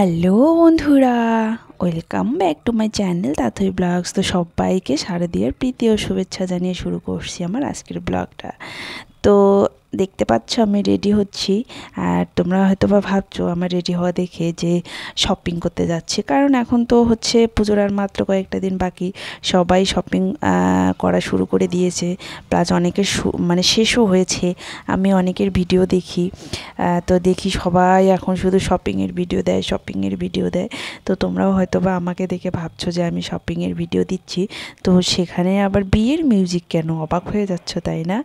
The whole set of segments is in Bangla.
হ্যালো বন্ধুরা, welcome back to my channel Tathoi vlogs. তো সবাইকে সারা দিয়ে প্রীতি ও শুভেচ্ছা জানিয়ে শুরু করছি আমার আজকের ব্লগটা। তো দেখতে পাচ্ছ, আমি রেডি হচ্ছি। আর তোমরা হয়তো বা ভাবছ, আমার রেডি হওয়া দেখে যে শপিং করতে যাচ্ছি। কারণ এখন তো হচ্ছে পুজোর আর মাত্র কয়েকটা দিন বাকি। সবাই শপিং করা শুরু করে দিয়েছে। প্লাস অনেকের মানে শেষও হয়েছে। আমি অনেকের ভিডিও দেখি। তো দেখি সবাই এখন শুধু শপিংয়ের ভিডিও দেয় শপিংয়ের ভিডিও দেয়। তো তোমরাও হয়তো বা আমাকে দেখে ভাবছ যে আমি শপিংয়ের ভিডিও দিচ্ছি। তো সেখানে আবার বিয়ের মিউজিক কেন? অবাক হয়ে যাচ্ছ, তাই না?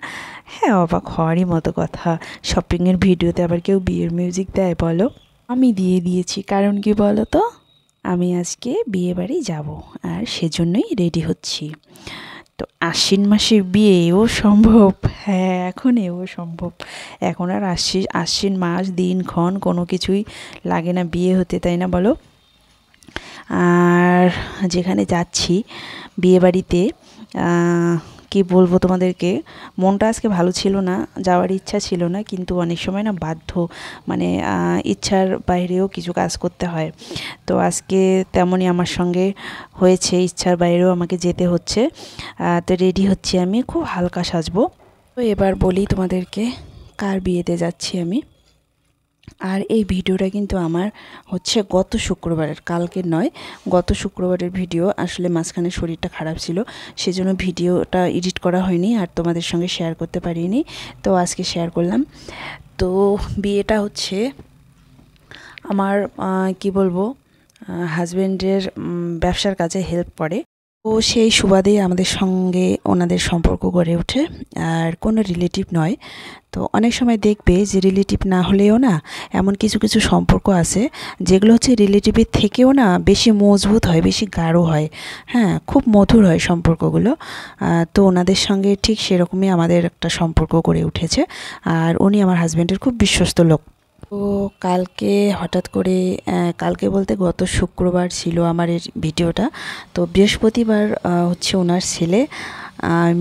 হ্যাঁ অবাক হওয়ারই মতো কথা। শপিংয়ের ভিডিওতে আবার কেউ বিয়ের মিউজিক দেয়, বলো? আমি দিয়ে দিয়েছি, কারণ কি বলো তো? আমি আজকে বিয়ে বাড়ি যাব, আর সেজন্যই রেডি হচ্ছি। তো আশ্বিন মাসে বিয়ে, এও সম্ভব? হ্যাঁ এখন এও সম্ভব। এখন আর আশ্বিন আশ্বিন মাস দিনক্ষণ কোনো কিছুই লাগে না বিয়ে হতে, তাই না বলো? আর যেখানে যাচ্ছি বিয়ে বাড়িতে কি বলব তোমাদেরকে? মনটা আজকে ভালো ছিল না, যাওয়ার ইচ্ছা ছিল না, কিন্তু অনেক সময় না বাধ্য মানে ইচ্ছার বাইরেও কিছু কাজ করতে হয়। তো আজকে তেমনই আমার সঙ্গে হয়েছে, ইচ্ছার বাইরেও আমাকে যেতে হচ্ছে। তো রেডি হচ্ছি আমি, খুব হালকা সাজবো। তো এবার বলি তোমাদেরকে, কার বিয়েতে যাচ্ছি আমি। আর এই ভিডিওটা কিন্তু আমার হচ্ছে গত শুক্রবারের, কালকের নয়, গত শুক্রবারের ভিডিও। আসলে মাঝখানে শরীরটা খারাপ ছিল, সেজন্য ভিডিওটা এডিট করা হয়নি আর তোমাদের সঙ্গে শেয়ার করতে পারিনি। তো আজকে শেয়ার করলাম। তো বিয়েটা হচ্ছে আমার কি বলব হাজব্যান্ডের ব্যবসার কাজে হেল্প করে। তো সেই সুবাদেই আমাদের সঙ্গে ওনাদের সম্পর্ক গড়ে ওঠে, আর কোনো রিলেটিভ নয়। তো অনেক সময় দেখবে যে রিলেটিভ না হলেও না এমন কিছু কিছু সম্পর্ক আছে যেগুলো হচ্ছে রিলেটিভের থেকেও না বেশি মজবুত হয়, বেশি গাঢ় হয়। হ্যাঁ খুব মধুর হয় সম্পর্কগুলো। তো ওনাদের সঙ্গে ঠিক সেরকমই আমাদের একটা সম্পর্ক গড়ে উঠেছে। আর উনি আমার হাজব্যান্ডের খুব বিশ্বস্ত লোক। তো কালকে হঠাৎ করে কালকে বলতে গত শুক্রবার ছিল আমার এই ভিডিওটা। তো বৃহস্পতিবার হচ্ছে ওনার ছেলে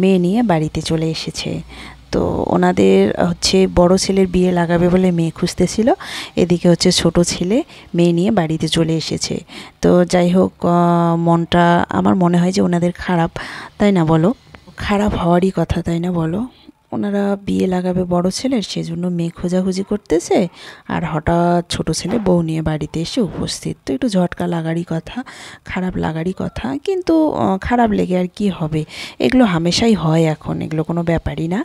মেয়ে নিয়ে বাড়িতে চলে এসেছে। তো ওনাদের, হচ্ছে, বড় ছেলের বিয়ে লাগাবে বলে মেয়ে খুঁজতেছিল। এদিকে হচ্ছে ছোট ছেলে, মেয়ে নিয়ে বাড়িতে চলে এসেছে। তো যাই হোক মনটা, আমার মনে হয় যে ওনাদের খারাপ, তাই না বলো? খারাপ হওয়ারই কথা, তাই না বলো? ওনারা বিয়ে লাগাবে বড় ছেলের, সেজন্য মেয়ে খোঁজাখুঁজি করতেছে। আর হঠাৎ ছোট ছেলে বউ নিয়ে বাড়িতে এসে উপস্থিত। তো একটু ঝটকা লাগারই কথা, খারাপ লাগারই কথা, কিন্তু খারাপ লেগে আর কি হবে? এগুলো হামেশাই হয় এখন, এগুলো কোনো ব্যাপারই না।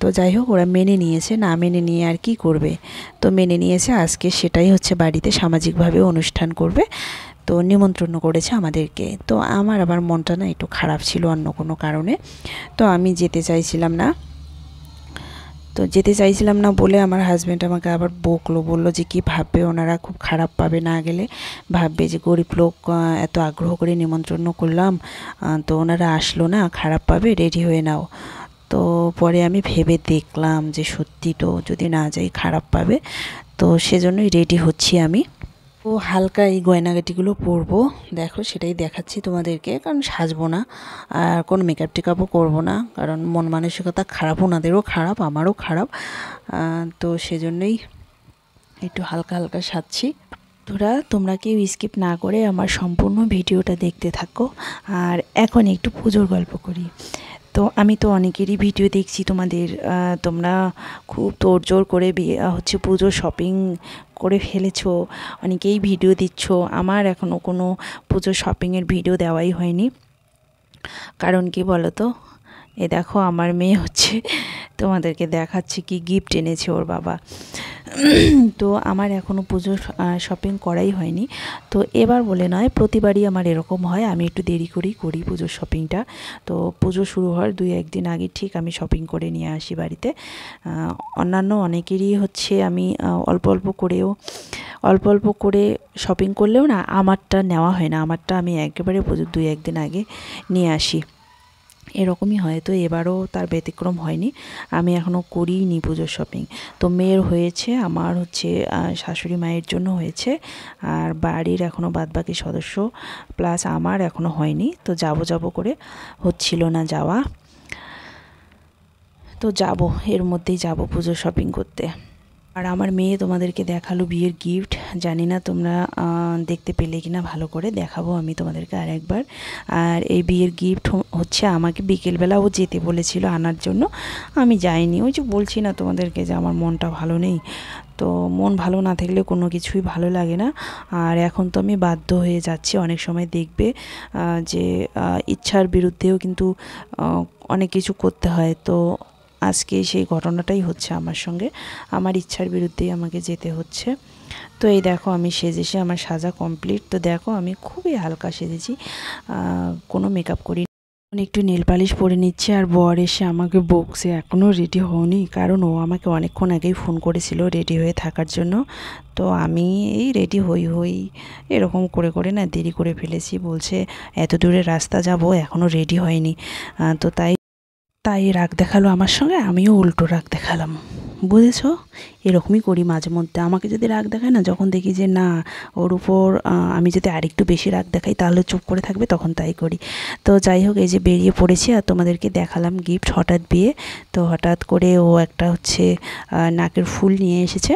তো যাই হোক, ওরা মেনে নিয়েছে, না মেনে নিয়ে আর কি করবে? তো মেনে নিয়েছে, আজকে সেটাই হচ্ছে বাড়িতে সামাজিকভাবে অনুষ্ঠান করবে। তো নিমন্ত্রণ করেছে আমাদেরকে। তো আমার আবার মনটা না একটু খারাপ ছিল অন্য কোনো কারণে। তো আমি যেতে চাইছিলাম না। তো যেতে চাইছিলাম না বলে আমার হাজব্যান্ড আমাকে আবার বকলো, বলল যে কি ভাববে ওনারা, খুব খারাপ পাবে না গেলে। ভাববে যে গরিব লোক এত আগ্রহ করে নিমন্ত্রণ করলাম। তো ওনারা আসলো না, খারাপ পাবে রেডি হয়ে নাও। তো পরে আমি ভেবে দেখলাম যে সত্যি তো যদি না যাই, খারাপ পাবে। তো সেজন্যই রেডি হচ্ছি আমি। তো হালকা এই গয়নাগাটিগুলো পরবো। দেখো, সেটাই দেখাচ্ছি তোমাদেরকে, কারণ সাজবো না। আর কোনো মেকআপ টেকআপও করব না, কারণ মন মানসিকতা খারাপ, ওনাদেরও খারাপ, আমারও খারাপ। তো সেজন্যই একটু হালকা হালকা সাজছি। তোরা তোমরা কেউ স্কিপ না করে আমার সম্পূর্ণ ভিডিওটা দেখতে থাকো। আর এখন একটু পুজোর গল্প করি। তো আমি তো অনেকেরই ভিডিও দেখছি তোমাদের তোমরা খুব তোড়জোড় করে হচ্ছে পুজো শপিং করে ফেলেছো, অনেকেই ভিডিও দিচ্ছ। আমার এখনও কোনো পুজো শপিংয়ের ভিডিও দেওয়াই হয়নি। কারণ কি বলো তো এ দেখো আমার মেয়ে হচ্ছে, তোমাদেরকে দেখাচ্ছে কি গিফট এনেছে ওর বাবা। তো আমার এখনও পুজো শপিং করাই হয়নি। তো এবার বলে নয়, প্রতিবারই আমার এরকম হয়, আমি একটু দেরি করেই করি পুজোর শপিংটা তো পুজো শুরু হওয়ার দুই, একদিন আগে ঠিক আমি শপিং করে নিয়ে আসি বাড়িতে। অন্যান্য অনেকেরই হচ্ছে আমি অল্প অল্প করেও, অল্প অল্প করে শপিং করলেও না, আমারটা নেওয়া হয় না। আমারটা আমি একেবারে পুজোর দুই, একদিন আগে নিয়ে আসি। এরকমই হয়। তো এবারও তার ব্যতিক্রম হয়নি। আমি এখনও করিনি পুজোর শপিং তো মেয়ের হয়েছে, আমার হচ্ছে শাশুড়ি মায়ের জন্য হয়েছে। আর বাড়ির এখনও বাদবাকি সদস্য প্লাস আমার এখনও হয়নি। তো যাব যাব করে। হচ্ছিল না যাওয়া। তো যাব, এর মধ্যেই যাব পুজোর শপিং করতে। আর আমার মেয়ে তোমাদেরকে দেখাল বিয়ের গিফট জানি না তোমরা দেখতে পেলে কিনা, ভালো করে দেখাবো আমি তোমাদেরকে আর একবার আর এই বিয়ের গিফট হচ্ছে আমাকে বিকেলবেলা ও যেতে বলেছিল আনার জন্য। আমি যাইনি, ওই যে বলছি না তোমাদেরকে যে আমার মনটা ভালো নেই। তো মন ভালো না থাকলে কোনো কিছুই ভালো লাগে না। আর এখন তো আমি বাধ্য হয়ে যাচ্ছি, অনেক সময় দেখবে যে ইচ্ছার বিরুদ্ধেও কিন্তু অনেক কিছু করতে হয়। তো আজকে সেই ঘটনাটাই হচ্ছে আমার সঙ্গে। আমার ইচ্ছার বিরুদ্ধেই আমাকে যেতে হচ্ছে। তো এই দেখো আমি সেজেছি, আমার সাজা কমপ্লিট তো দেখো আমি খুবই হালকা সেজেছি। কোনো মেকআপ করি একটু নেল পালিশ পরে নিচ্ছে আর বর এসে আমাকে বকছে। এখনও রেডি হওনি, কারণ ও আমাকে অনেকক্ষণ আগেই ফোন করেছিল রেডি হয়ে থাকার জন্য। তো আমি এই রেডি হই হই এরকম করে করে না দেরি করে ফেলেছি। বলছে, এত দূরে রাস্তা যাব এখনও রেডি হয়নি। তো তাই তাই রাগ দেখাল আমার সঙ্গে, আমিও উল্টো রাগ দেখালাম। বুঝেছ? এরকমই করি মাঝে মধ্যে। আমাকে যদি রাগ দেখায় না, যখন দেখি যে না, ওর উপর আমি যদি আরেকটু বেশি রাগ দেখাই, তাহলে চুপ করে থাকবে, তখন তাই করি। তো যাই হোক, এই যে বেরিয়ে পড়েছি আর তোমাদেরকে দেখালাম গিফট হঠাৎ বিয়ে। তো হঠাৎ করে ও একটা হচ্ছে নাকের ফুল নিয়ে এসেছে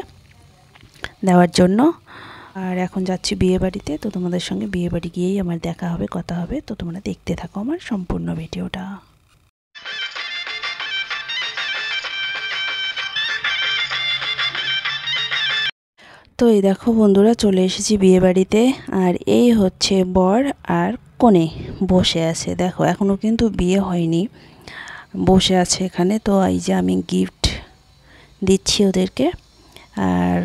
দেওয়ার জন্য। আর এখন যাচ্ছি বিয়ে বাড়িতে। তো তোমাদের সঙ্গে বিয়ে বাড়ি গিয়েই আমার দেখা হবে, কথা হবে। তো তোমরা দেখতে থাকো আমার সম্পূর্ণ ভিডিওটা। তো এই দেখো বন্ধুরা চলে এসেছি বিয়ে বাড়িতে আর এই হচ্ছে বর আর কনে বসে আছে। দেখো এখনও কিন্তু বিয়ে হয়নি, বসে আছে এখানে। তো এই যে আমি গিফট দিচ্ছি ওদেরকে, আর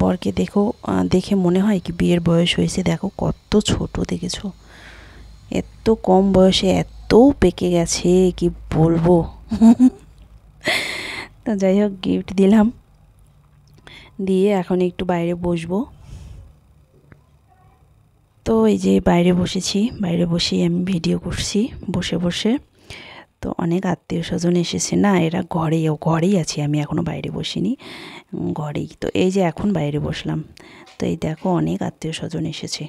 বরকে দেখো দেখে মনে হয় কি বিয়ের বয়স হয়েছে। দেখো কত ছোট দেখেছ? এত কম বয়সে এত পেকে গেছে, কি বলব? তো যাই হোক গিফট দিলাম। দিয়ে এখন একটু বাইরে বসবো। তো এই যে বাইরে বসেছি, বাইরে বসেই আমি ভিডিও করছি বসে বসে। তো অনেক আত্মীয় স্বজন এসেছে না, এরা ঘরেই ঘরেই আছি, আমি এখনও বাইরে বসিনি ঘরেই। তো এই যে এখন বাইরে বসলাম, তো এই দেখো অনেক আত্মীয় স্বজন এসেছে।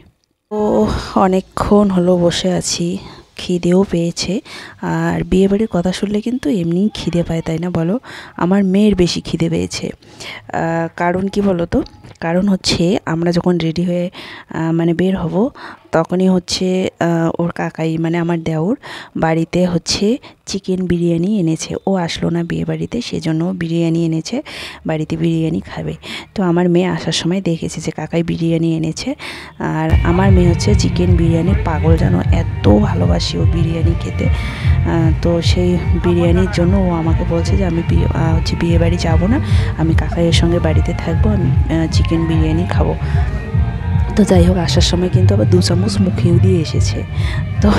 তো অনেকক্ষণ হলো বসে আছি খিদেও পেয়েছে। আর বিয়েবাড়ির কথা শুনলে কিন্তু এমনিই খিদে পায়, তাই না বলো? আমার মেয়ের বেশি খিদে পেয়েছে। কারণ কি বলো তো কারণ হচ্ছে আমরা যখন রেডি হয়ে মানে বের হব তখনই হচ্ছে ওর কাকাই মানে আমার দেওর, বাড়িতে হচ্ছে চিকেন বিরিয়ানি এনেছে। ও আসলো না বিয়ে বাড়িতে, সেজন্য বিরিয়ানি এনেছে, বাড়িতে বিরিয়ানি খাবে। তো আমার মেয়ে আসার সময় দেখেছে যে কাকাই বিরিয়ানি এনেছে। আর আমার মেয়ে হচ্ছে চিকেন বিরিয়ানির পাগল যেন, এত ভালোবাসি ও বিরিয়ানি খেতে। তো সেই বিরিয়ানির জন্য ও আমাকে বলছে যে, আমি হচ্ছে বিয়ে বাড়ি যাব না। আমি কাকাইয়ের সঙ্গে বাড়িতে থাকব, আমি চিকেন বিরিয়ানি খাব। তো যাই হোক আসার সময় কিন্তু আবার দু চামচ মুখেও দিয়ে এসেছে। তো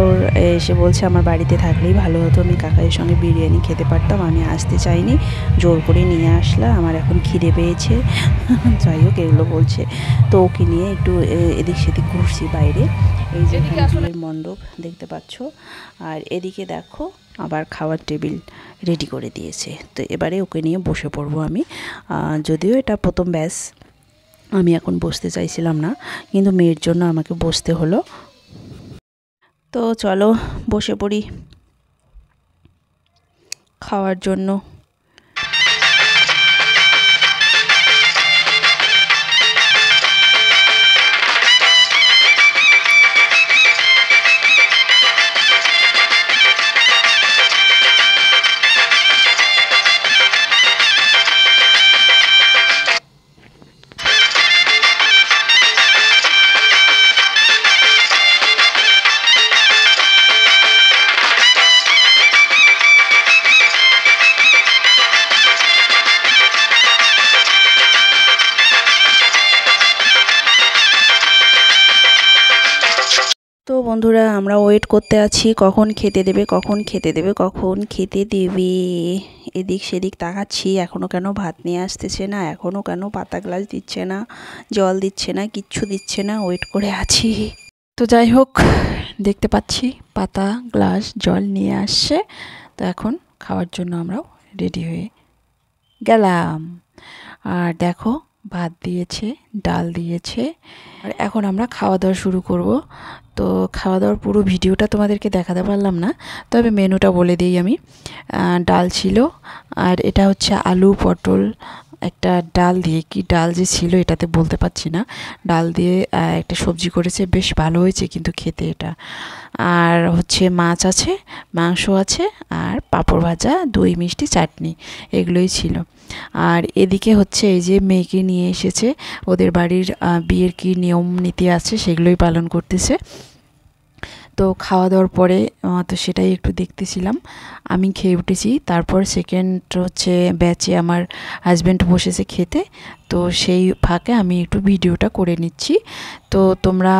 ওর এসে বলছে আমার বাড়িতে থাকলেই ভালো হতো। আমি কাকাইয়ের সঙ্গে বিরিয়ানি খেতে পারতাম আমি আসতে চাইনি। জোর করে নিয়ে আসলা আমার এখন খিদে পেয়েছে। যাই হোক এগুলো বলছে। তো ওকে নিয়ে একটু এদিক সেদিক ঘুরছি বাইরে। এই যে বিয়ের মণ্ডপ দেখতে পাচ্ছ। আর এদিকে দেখো আবার খাওয়ার টেবিল রেডি করে দিয়েছে। তো এবারে ওকে নিয়ে বসে পড়ব আমি। যদিও এটা প্রথম ব্যাস আমি এখন বসতে চাইছিলাম না, কিন্তু মেয়ের জন্য আমাকে বসতে হলো। তো চলো, বসে পড়ি। খাওয়ার জন্য। করতে আছি, কখন খেতে দেবে, কখন খেতে দেবে, কখন খেতে দেবে। এদিক সেদিক তাকাচ্ছি এখনও কেন ভাত নিয়ে আসতেছে না এখনও কেন পাতা গ্লাস দিচ্ছে না, জল দিচ্ছে না, কিচ্ছু দিচ্ছে না ওয়েট করে আছি। তো যাই হোক, দেখতে পাচ্ছি পাতা, গ্লাস, জল নিয়ে আসছে। তো এখন খাওয়ার জন্য আমরাও রেডি হয়ে গেলাম। আর দেখো ভাত দিয়েছে, ডাল দিয়েছে। আর এখন আমরা খাওয়া দাওয়া শুরু করব। তো খাওয়া দাওয়ার পুরো ভিডিওটা তোমাদেরকে দেখাতে পারলাম না, তবে মেনুটা বলে দিই আমি। ডাল ছিল, আর এটা হচ্ছে আলু পটল একটা ডাল দিয়ে, কি ডাল যে ছিল এটাতে বলতে পারছি না। ডাল দিয়ে একটা সবজি করেছে, বেশ ভালো হয়েছে কিন্তু খেতে এটা। আর হচ্ছে মাছ আছে, মাংস আছে, আর পাঁপড় ভাজা, দই, মিষ্টি, চাটনি, এগুলোই ছিল। আর এদিকে হচ্ছে এই যে মেয়েকে নিয়ে এসেছে, ওদের বাড়ির বিয়ের কি নিয়ম নীতি আছে সেগুলোই পালন করতেছে। তো খাওয়া দাওয়ার পরে তো সেটাই একটু দেখতেছিলাম। আমি খেয়ে উঠেছি, তারপর সেকেন্ড হচ্ছে ব্যাচে আমার হাজব্যান্ড বসেছে খেতে, তো সেই ফাঁকে আমি একটু ভিডিওটা করে নিচ্ছি। তো তোমরা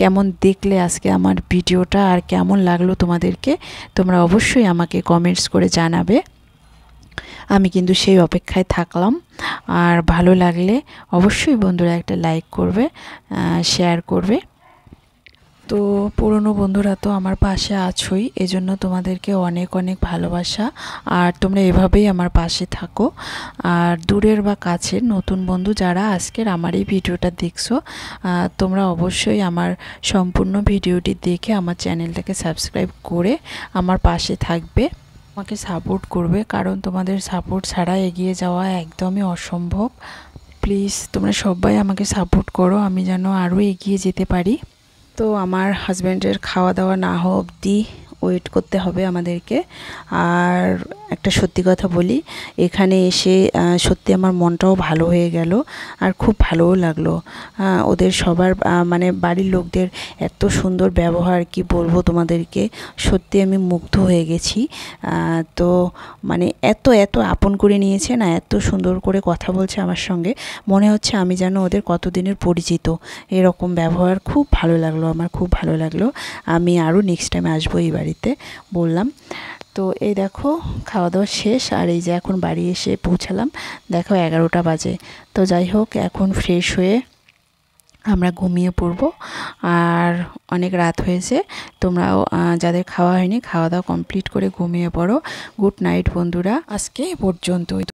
কেমন দেখলে আজকে আমার ভিডিওটা আর কেমন লাগল তোমাদেরকে, তোমরা অবশ্যই আমাকে কমেন্টস করে জানাবে। আমি কিন্তু সেই অপেক্ষায় থাকলাম। আর ভালো লাগলে অবশ্যই বন্ধুরা একটা লাইক করবে শেয়ার করবে। তো পুরনো বন্ধুরা তো আমার পাশে আছোই, এজন্য তোমাদেরকে অনেক অনেক ভালোবাসা। আর তোমরা এভাবেই আমার পাশে থাকো। আর দূরের বা কাছের নতুন বন্ধু যারা আজকের আমার এই ভিডিওটা দেখছ তোমরা অবশ্যই আমার সম্পূর্ণ ভিডিওটি দেখে আমার চ্যানেলটাকে সাবস্ক্রাইব করে আমার পাশে থাকবে। আমাকে সাপোর্ট করবে, কারণ তোমাদের সাপোর্ট ছাড়া এগিয়ে যাওয়া একদমই অসম্ভব। প্লিজ তোমরা সবাই আমাকে সাপোর্ট করো, আমি যেন আরও এগিয়ে যেতে পারি। তো আমার হাজব্যান্ডের খাওয়া দাওয়া না হওয়া অবধি ওয়েট করতে হবে আমাদেরকে। আর একটা সত্যি কথা বলি। এখানে এসে সত্যি আমার মনটাও ভালো হয়ে গেল আর খুব ভালোও লাগল। ওদের সবার মানে বাড়ির লোকদের এত সুন্দর ব্যবহার, কি বলব তোমাদেরকে? সত্যি আমি মুগ্ধ হয়ে গেছি। তো মানে এত এত আপন করে নিয়েছে না, এত সুন্দর করে কথা বলছে আমার সঙ্গে। মনে হচ্ছে আমি যেন ওদের কতদিনের পরিচিত। এরকম ব্যবহার খুব ভালো লাগল, আমার খুব ভালো লাগল। আমি আরও নেক্সট টাইম আসব এই বাড়িতে, বললাম। তো এই দেখো খাওয়া দাওয়া শেষ, আর এই যে এখন বাড়ি এসে পৌঁছালাম। দেখো এগারোটা বাজে। তো যাই হোক, এখন ফ্রেশ হয়ে আমরা ঘুমিয়ে পড়ব। আর অনেক রাত হয়েছে, তোমরাও যাদের খাওয়া হয়নি খাওয়া দাওয়া কমপ্লিট করে ঘুমিয়ে পড়ো। গুড নাইট বন্ধুরা। আজকে পর্যন্ত